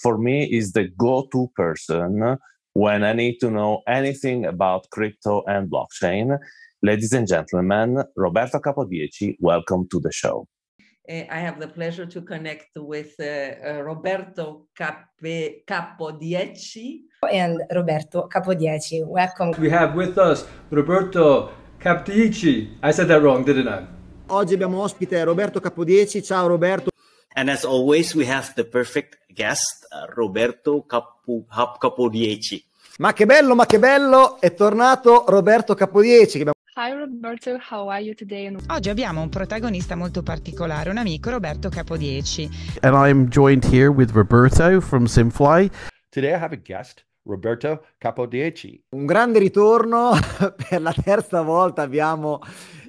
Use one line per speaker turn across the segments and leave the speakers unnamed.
for me is the go-to person when I need to know anything about crypto and blockchain. Ladies and gentlemen, Roberto Capodieci, welcome to the show.
Uh, I have the pleasure to connect with uh, uh, Roberto Cape- Capodieci.
And Roberto Capodieci, welcome.
We have with us Roberto Capodieci. I said that wrong, didn't I?
Oggi abbiamo ospite Roberto Capodieci. Ciao Roberto.
And as always, we have the perfect guest, uh, Roberto Capo- Capodieci.
Ma che bello, ma che bello, è tornato Roberto Capodieci.
Hi Roberto, how are you today?
Oggi abbiamo un protagonista molto particolare, un amico Roberto Capodieci.
And I'm joined here with Roberto from Simfly.
Today I have a guest, Roberto Capodieci.
Un grande ritorno, per la terza volta abbiamo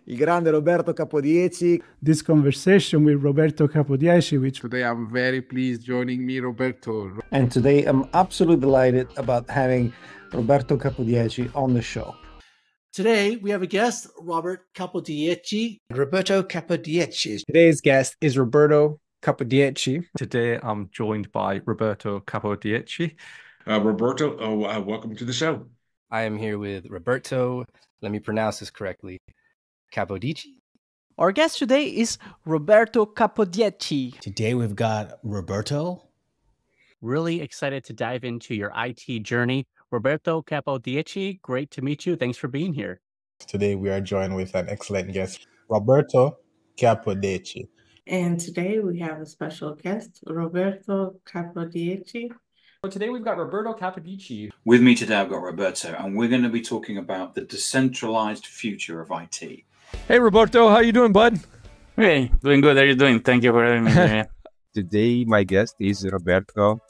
il grande Roberto Capodieci.
This conversation with Roberto Capodieci, which
today I'm very pleased joining me, Roberto.
And today I'm absolutely delighted about having Roberto Capodieci on the show.
Today we have a guest, Robert Capodieci.
Roberto Capodieci.
Today's guest is Roberto Capodieci.
Today I'm joined by Roberto Capodieci.
Uh, Roberto, oh, uh, welcome to the show.
I am here with Roberto. Let me pronounce this correctly. Capodici.
Our guest today is Roberto Capodici.
Today we've got Roberto.
Really excited to dive into your IT journey. Roberto Capodici, great to meet you. Thanks for being here.
Today we are joined with an excellent guest, Roberto Capodici.
And today we have a special guest, Roberto Capodici.
Well, today we've got Roberto Capodici.
With me today, I've got Roberto, and we're going to be talking about the decentralized future of IT.
Hey, Roberto, how you doing, bud?
Hey, doing good. How are you doing? Thank you for having me
today, my guest is Roberto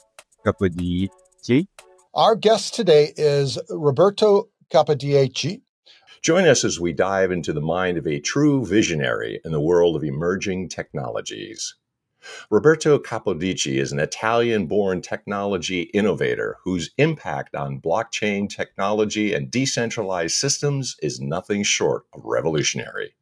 Capodici.
Our guest today is Roberto Capodieci.
Join us as we dive into the mind of a true visionary in the world of emerging technologies. Roberto Capodici is an Italian born technology innovator whose impact on blockchain technology and decentralized systems is nothing short of revolutionary.